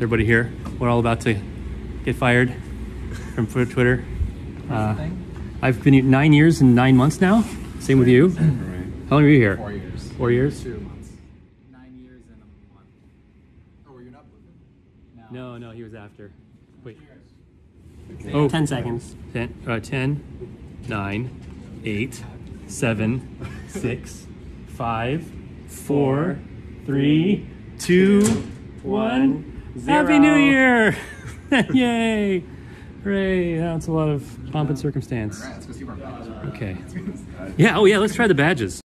everybody here. We're all about to get fired from Twitter. Uh, I've been here nine years and nine months now. Same with you. How long are you here? Four years. Four years? Two months. Nine years and a month. Oh, were you not moving? No, no, he was after. Wait. Oh. Oh, 10 seconds. 10, uh, 10, 9, 8, 7, 6, 5, 4, 3, 2, 1. Happy New Year! Yay! Hooray! That's a lot of pomp and circumstance. All right, let's go see our badges. Okay. Yeah, oh yeah, let's try the badges.